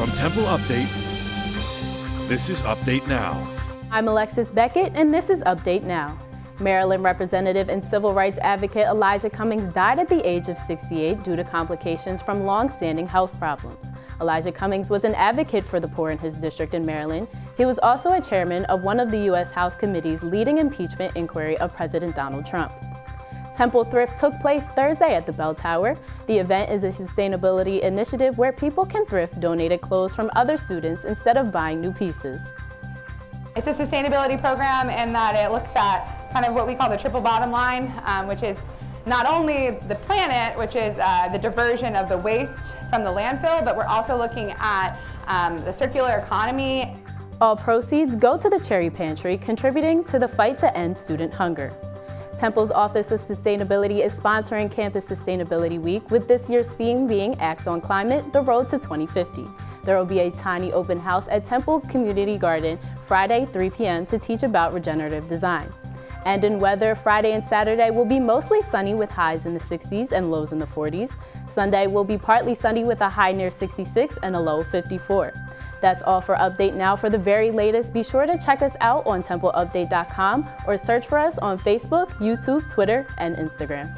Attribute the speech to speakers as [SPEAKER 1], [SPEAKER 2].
[SPEAKER 1] From Temple Update, this is Update Now.
[SPEAKER 2] I'm Alexis Beckett, and this is Update Now. Maryland Representative and civil rights advocate Elijah Cummings died at the age of 68 due to complications from long-standing health problems. Elijah Cummings was an advocate for the poor in his district in Maryland. He was also a chairman of one of the U.S. House committees leading impeachment inquiry of President Donald Trump. Temple Thrift took place Thursday at the Bell Tower. The event is a sustainability initiative where people can thrift donated clothes from other students instead of buying new pieces.
[SPEAKER 3] It's a sustainability program in that it looks at kind of what we call the triple bottom line, um, which is not only the planet, which is uh, the diversion of the waste from the landfill, but we're also looking at um, the circular economy.
[SPEAKER 2] All proceeds go to the Cherry Pantry, contributing to the fight to end student hunger. Temple's Office of Sustainability is sponsoring Campus Sustainability Week with this year's theme being Act on Climate, the Road to 2050. There will be a tiny open house at Temple Community Garden Friday 3 p.m. to teach about regenerative design. And in weather, Friday and Saturday will be mostly sunny with highs in the 60s and lows in the 40s. Sunday will be partly sunny with a high near 66 and a low 54. That's all for Update Now. For the very latest, be sure to check us out on templeupdate.com or search for us on Facebook, YouTube, Twitter, and Instagram.